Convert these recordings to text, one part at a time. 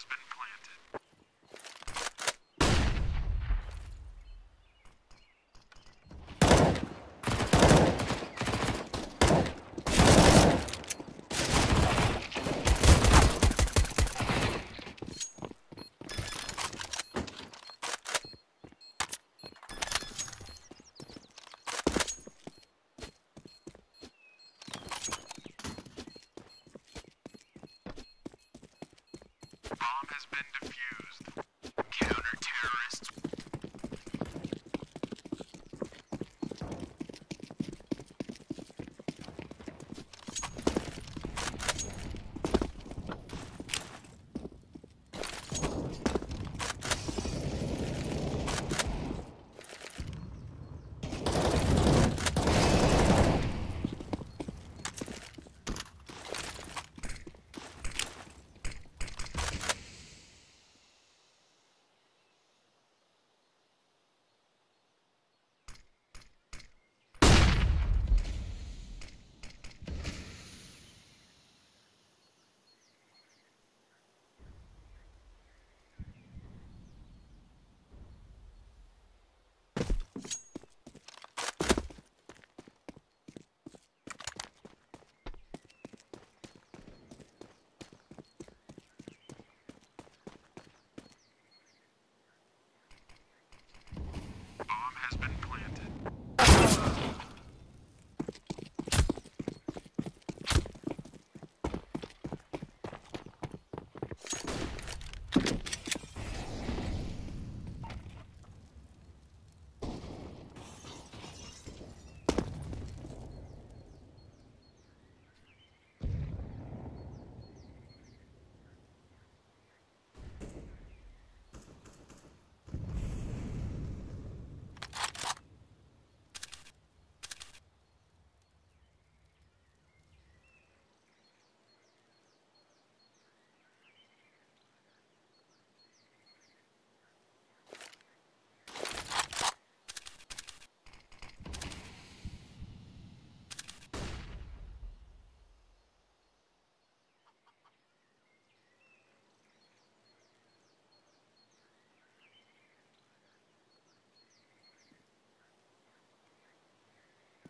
has been planted.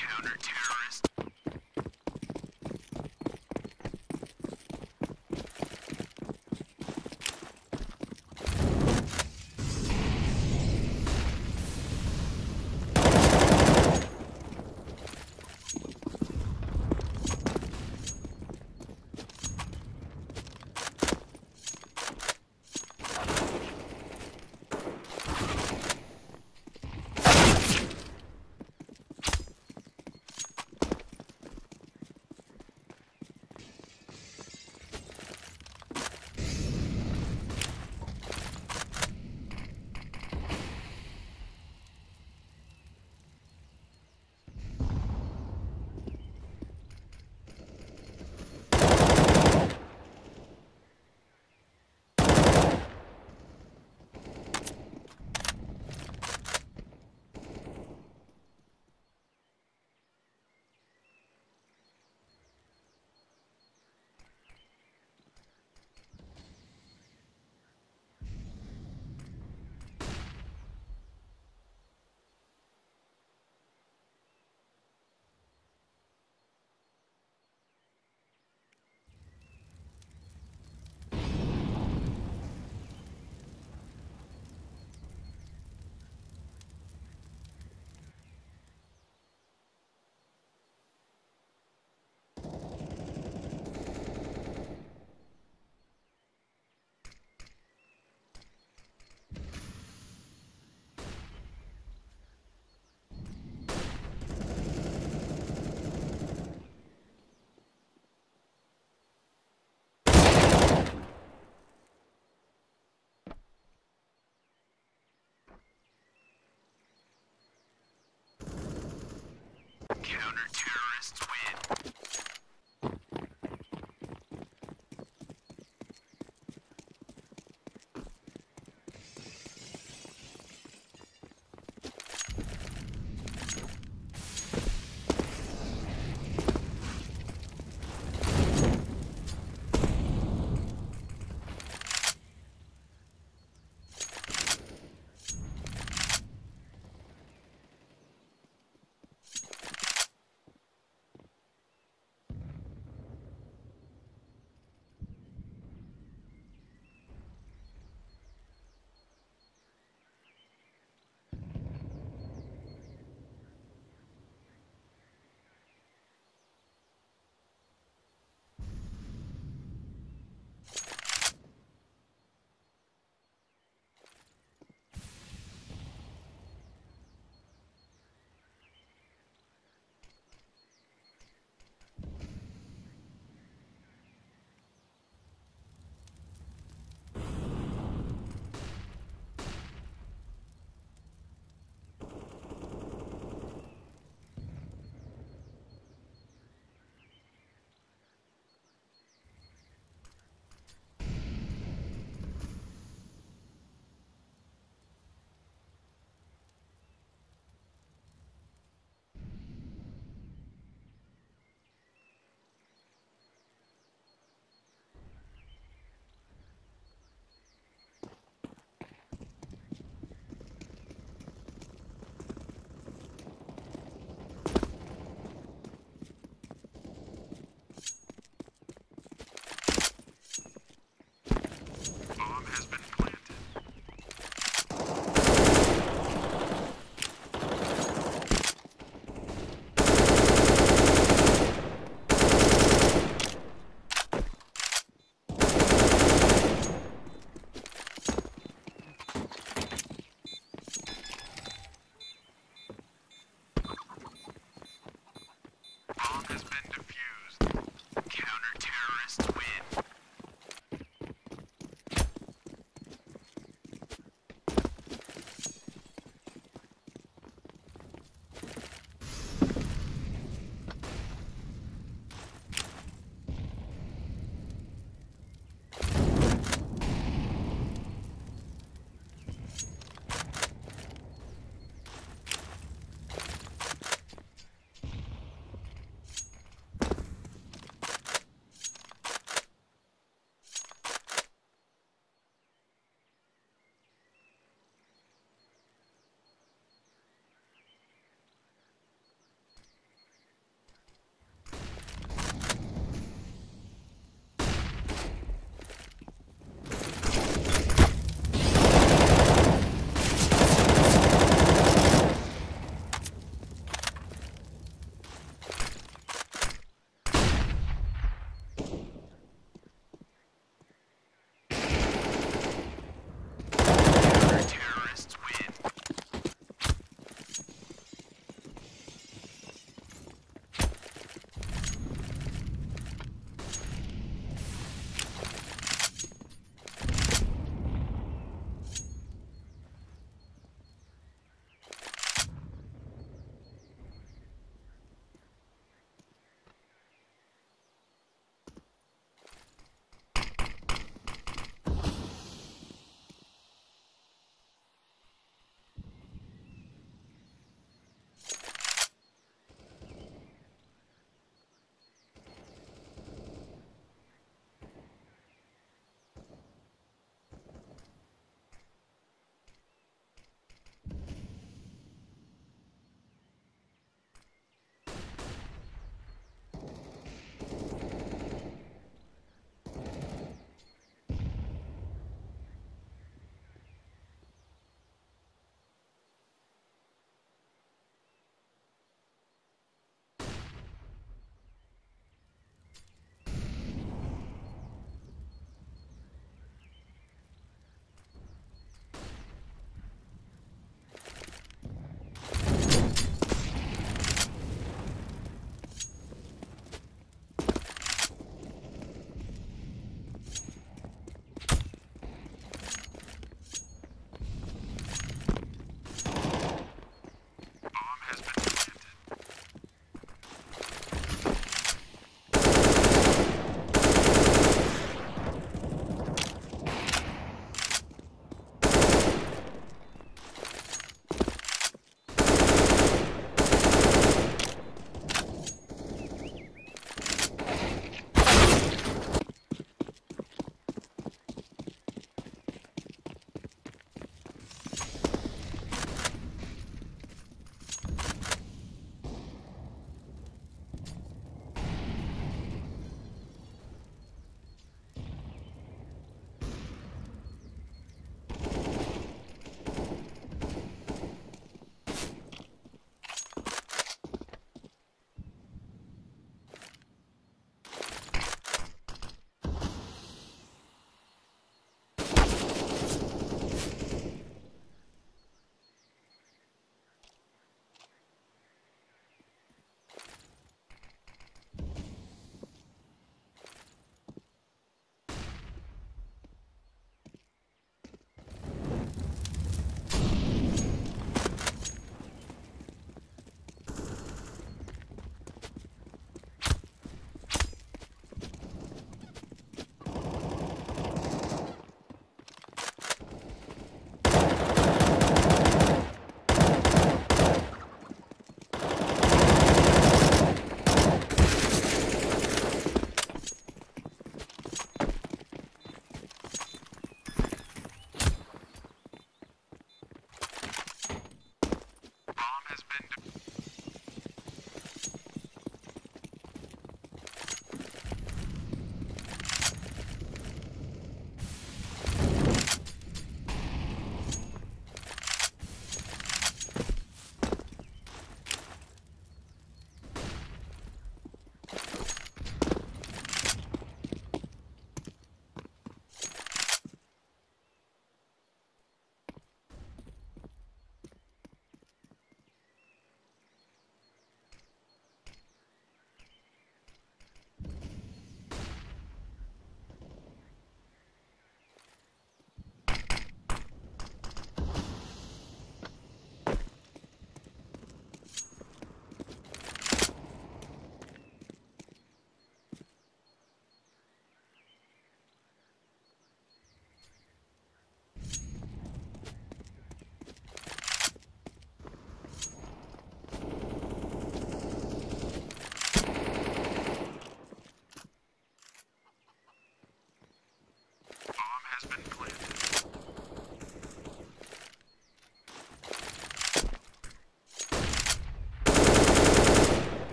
counter-terrorist Fascists win.